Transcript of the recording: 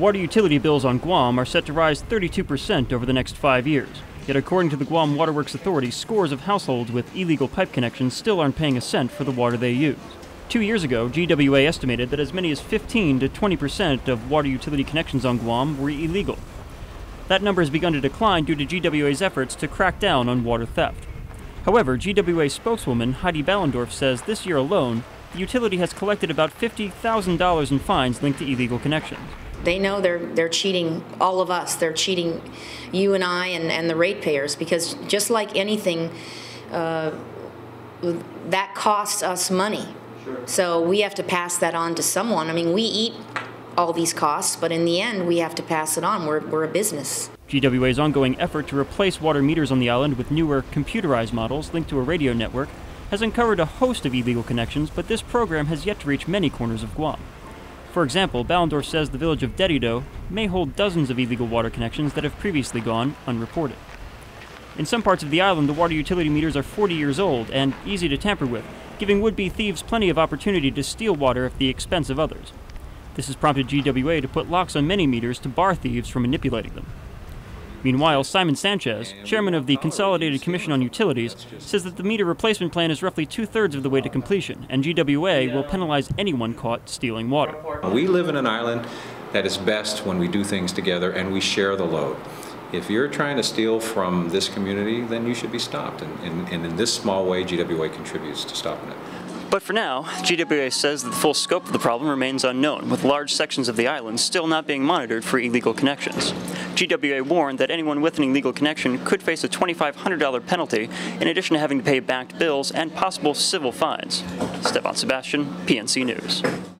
Water utility bills on Guam are set to rise 32% over the next five years. Yet, according to the Guam Waterworks Authority, scores of households with illegal pipe connections still aren't paying a cent for the water they use. Two years ago, GWA estimated that as many as 15 to 20 percent of water utility connections on Guam were illegal. That number has begun to decline due to GWA's efforts to crack down on water theft. However, GWA spokeswoman Heidi Ballendorf says this year alone, the utility has collected about $50,000 in fines linked to illegal connections. They know they're they're cheating all of us. They're cheating you and I and, and the ratepayers because just like anything, uh, that costs us money. Sure. So we have to pass that on to someone. I mean, we eat all these costs, but in the end, we have to pass it on. We're, we're a business. GWA's ongoing effort to replace water meters on the island with newer, computerized models linked to a radio network has uncovered a host of illegal connections, but this program has yet to reach many corners of Guam. For example, Ballendorf says the village of Dededo may hold dozens of illegal water connections that have previously gone unreported. In some parts of the island, the water utility meters are 40 years old and easy to tamper with, giving would be thieves plenty of opportunity to steal water at the expense of others. This has prompted GWA to put locks on many meters to bar thieves from manipulating them. Meanwhile, Simon Sanchez, chairman of the Consolidated Commission on Utilities, says that the meter replacement plan is roughly two thirds of the way to completion, and GWA will penalize anyone caught stealing water. We live in an island that is best when we do things together and we share the load. If you're trying to steal from this community, then you should be stopped. And, and, and in this small way, GWA contributes to stopping it. But for now, GWA says that the full scope of the problem remains unknown, with large sections of the island still not being monitored for illegal connections. GWA warned that anyone with an illegal connection could face a $2,500 penalty, in addition to having to pay backed bills and possible civil fines. Stefan Sebastian, PNC News.